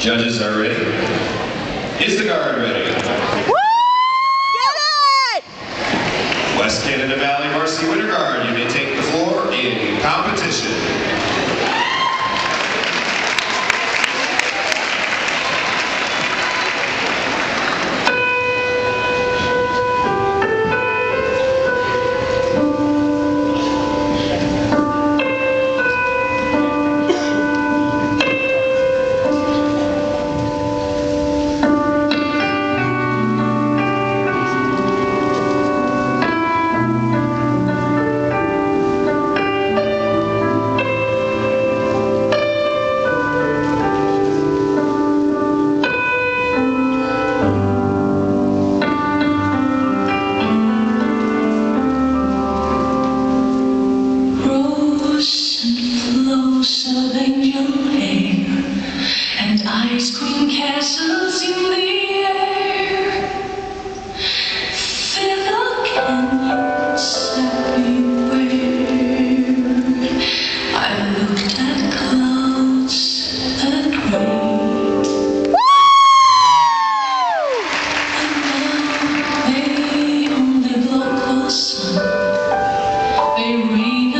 Judges are ready. Is the guard ready? Woo! Get it! West Canada Valley Varsity Winter Guard,